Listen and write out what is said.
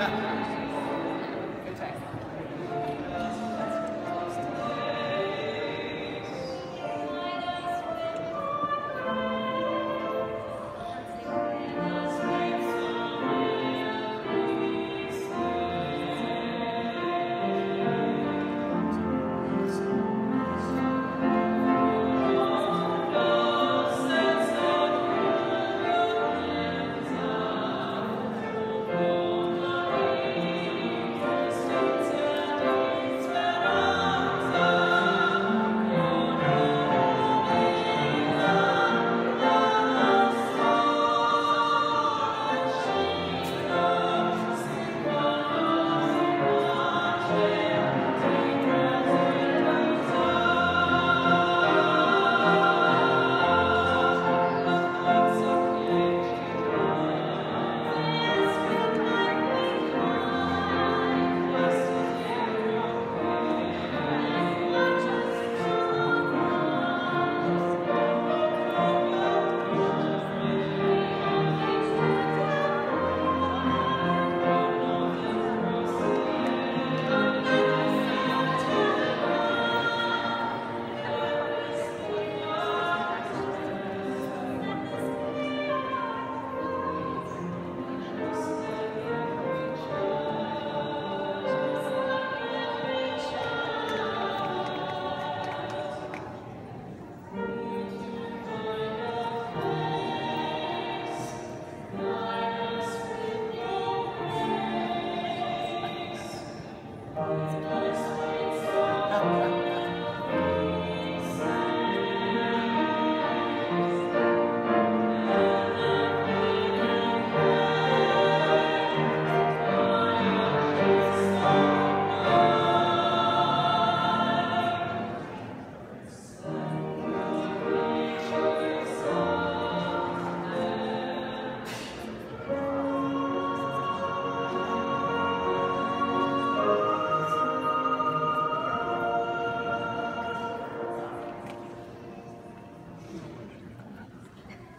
Yeah.